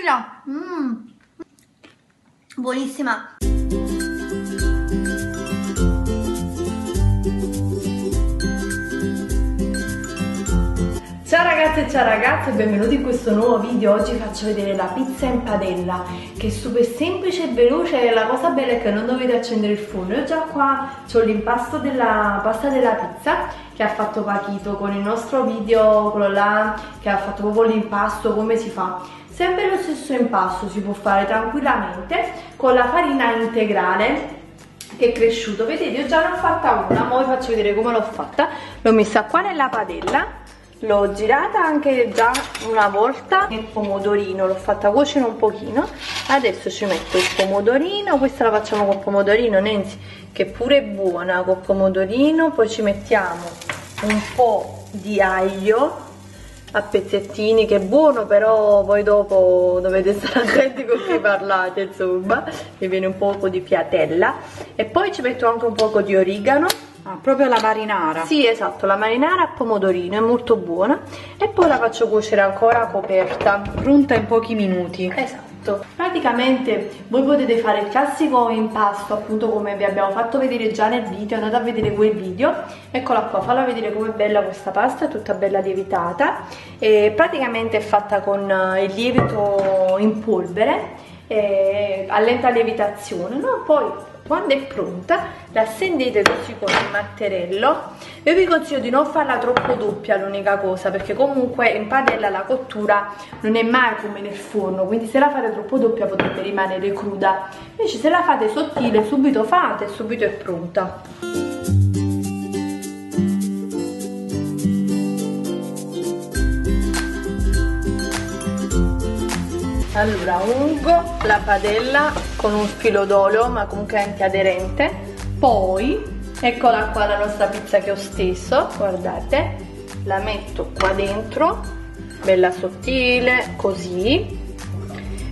Mmm. Buonissima. Ciao ragazze e ciao ragazze, benvenuti in questo nuovo video. Oggi faccio vedere la pizza in padella che è super semplice e veloce la cosa bella è che non dovete accendere il forno. Io già qua ho l'impasto della pasta della pizza che ha fatto Pachito con il nostro video, quello là che ha fatto proprio l'impasto, come si fa. Sempre lo stesso impasto si può fare tranquillamente con la farina integrale che è cresciuto. Vedete, io già ne ho fatta una, ora vi faccio vedere come l'ho fatta. L'ho messa qua nella padella l'ho girata anche già una volta il pomodorino l'ho fatta cuocere un pochino adesso ci metto il pomodorino questa la facciamo col pomodorino Nancy che pure è buona col pomodorino poi ci mettiamo un po' di aglio a pezzettini che è buono però poi dopo dovete stare attenti con chi parlate insomma mi viene un po' di fiatella e poi ci metto anche un po' di origano Ah, proprio la marinara? Sì, esatto, la marinara a pomodorino, è molto buona. E poi la faccio cuocere ancora coperta. Pronta in pochi minuti. Esatto. Praticamente voi potete fare il classico impasto, appunto come vi abbiamo fatto vedere già nel video, andate a vedere quel video. Eccola qua, falla vedere com'è bella questa pasta, è tutta bella lievitata. E praticamente è fatta con eh, il lievito in polvere, a lenta lievitazione, no? Poi quando è pronta la stendete così con il matterello. Io vi consiglio di non farla troppo doppia l'unica cosa perché comunque in padella la cottura non è mai come nel forno quindi se la fate troppo doppia potrebbe rimanere cruda. Invece se la fate sottile subito fate e subito è pronta allora ungo la padella con un filo d'olio ma comunque antiaderente poi eccola qua la nostra pizza che ho steso guardate. La metto qua dentro bella sottile così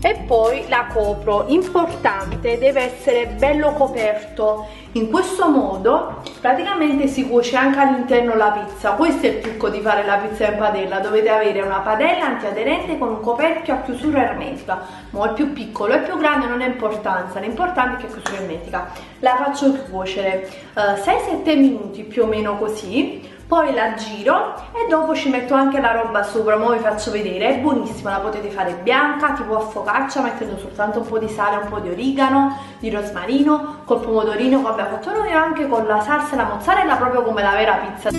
e poi la copro. Importante deve essere bello coperto. In questo modo praticamente si cuoce anche all'interno la pizza. Questo è il trucco di fare la pizza in padella. Dovete avere una padella antiaderente con un coperchio a chiusura ermetica. Ma il più piccolo e più grande non ha importanza. L'importante è che è chiusura ermetica. La faccio cuocere uh, eh, 6-7 minuti più o meno così poi la giro e dopo ci metto anche la roba sopra, ora vi faccio vedere, è buonissima, la potete fare bianca, tipo a focaccia, mettendo soltanto un po' di sale, un po' di origano, di rosmarino, col pomodorino come abbiamo fatto noi, anche con la salsa e la mozzarella, proprio come la vera pizza.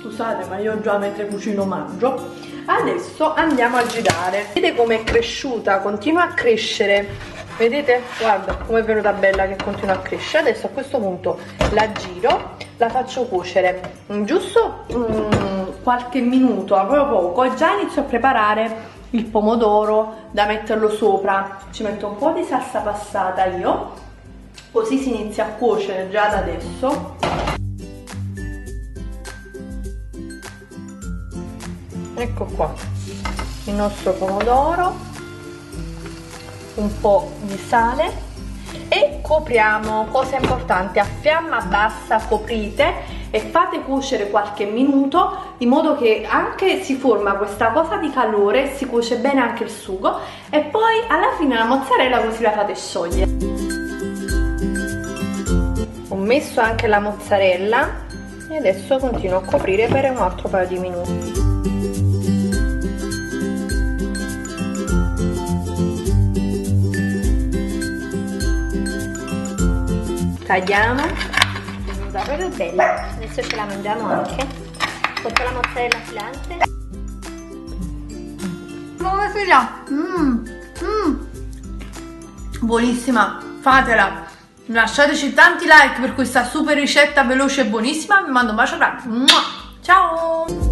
Scusate, ma io già mentre cucino mangio. Adesso andiamo a girare. Vedete com'è cresciuta, continua a crescere vedete? Guarda come è venuta bella che continua a crescere. Adesso a questo punto la giro la faccio cuocere. Giusto um, qualche minuto proprio poco. E già inizio a preparare il pomodoro da metterlo sopra. Ci metto un po' di salsa passata io. Così si inizia a cuocere già da adesso. Ecco qua il nostro pomodoro un po' di sale e copriamo, cosa importante, a fiamma bassa coprite e fate cuocere qualche minuto in modo che anche si forma questa cosa di calore, si cuoce bene anche il sugo e poi alla fine la mozzarella così la fate sciogliere. Ho messo anche la mozzarella e adesso continuo a coprire per un altro paio di minuti. Tagliamo. È venuta proprio bella. Adesso ce la mangiamo anche. Con la mozzarella filante. Come figlia mm, mm. buonissima. Fatela. Lasciateci tanti like per questa super ricetta veloce e buonissima. Vi mando un bacio ciao